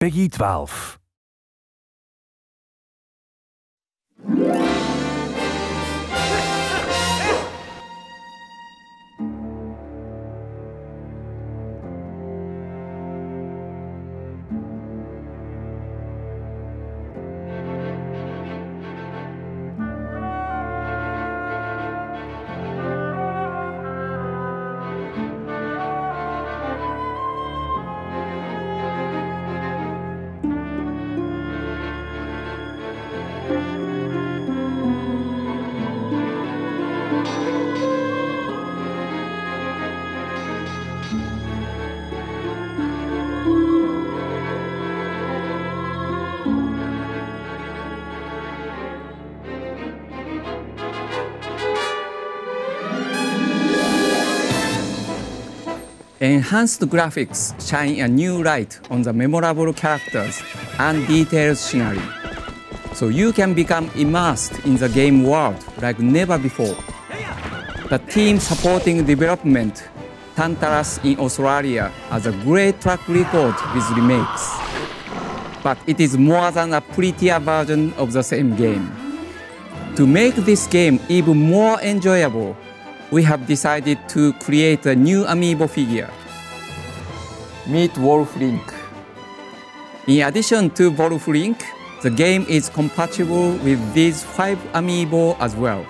Peggy 12. Enhanced graphics shine a new light on the memorable characters and detailed scenery. So you can become immersed in the game world like never before. The team supporting development, Tantalus in Australia, has a great track record with remakes. But it is more than a prettier version of the same game. To make this game even more enjoyable, we have decided to create a new amiibo figure. Meet Wolf Link. In addition to Wolf Link, the game is compatible with these five amiibo as well.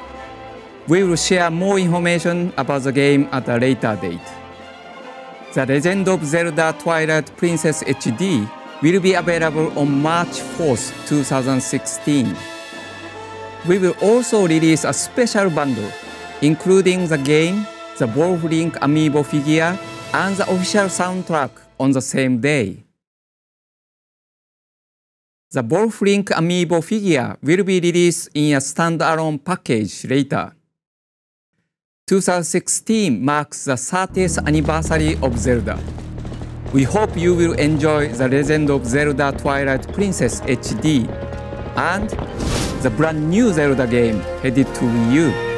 We will share more information about the game at a later date. The Legend of Zelda Twilight Princess HD will be available on March 4th, 2016. We will also release a special bundle including the game, the Wolf Link amiibo figure, and the official soundtrack on the same day. The Wolf Link amiibo figure will be released in a standalone package later. 2016 marks the 30th anniversary of Zelda. We hope you will enjoy The Legend of Zelda Twilight Princess HD and the brand new Zelda game headed to Wii U.